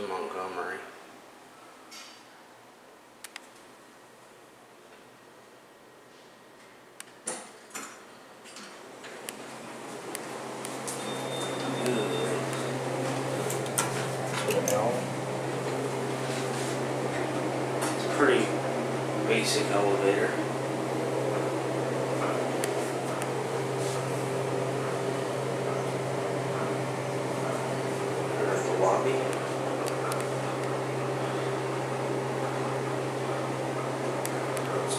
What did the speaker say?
in Montgomery. It's a pretty basic elevator.